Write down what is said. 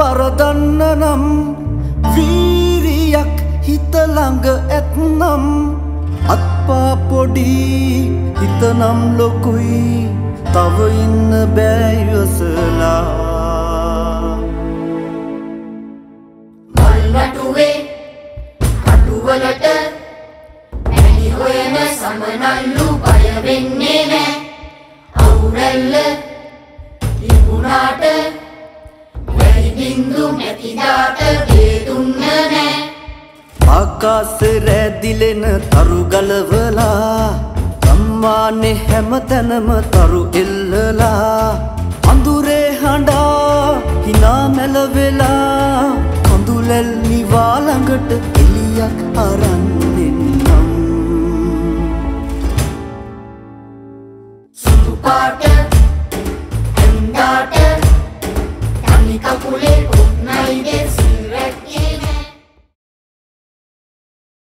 පරදන්න නම් වීරියක් හිතළඟ ඇත්නම් අත්පා පොඩි හිතනම් ලොකුයි තව ඉන්න බෑයොසලා මල්වටුවේ කටුවලට ඇනි හොයන සමනල්ලු බය වෙන්නේ නෑ. අවුරැල්ල තිබුණාට වැහි බින්දු නැතිදාට ගේදුන්න නෑ. ආකාස රැදිලෙන තරු ගලවලා ගම්මානේ හැම තැනම තරු එල්ලලා අඳුරේ හඬා හිනා මැලවෙලා කඳුලැල් නිවා ළඟට එලියක් අරන් දෙන්නම් සුදු පාට culé.